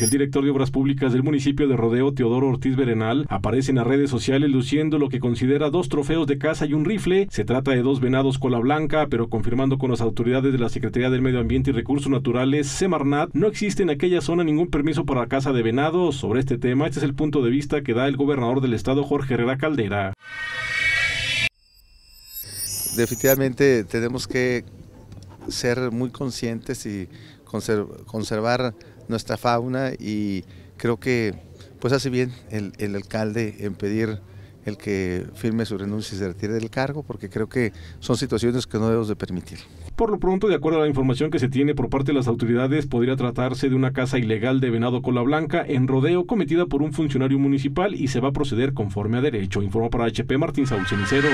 El director de Obras Públicas del municipio de Rodeo, Teodoro Ortiz Berenal, aparece en las redes sociales luciendo lo que considera dos trofeos de caza y un rifle. Se trata de dos venados cola blanca, pero confirmando con las autoridades de la Secretaría del Medio Ambiente y Recursos Naturales, Semarnat, no existe en aquella zona ningún permiso para la caza de venados. Sobre este tema, este es el punto de vista que da el gobernador del estado, Jorge Herrera Caldera. Definitivamente tenemos que ser muy conscientes y conservar nuestra fauna y creo que pues hace bien el, el, alcalde en pedir el que firme su renuncia y se retire del cargo porque creo que son situaciones que no debemos de permitir. Por lo pronto, de acuerdo a la información que se tiene por parte de las autoridades, podría tratarse de una caza ilegal de venado cola blanca en rodeo cometida por un funcionario municipal y se va a proceder conforme a derecho, informó para HP Martín Saúl Ceniceros.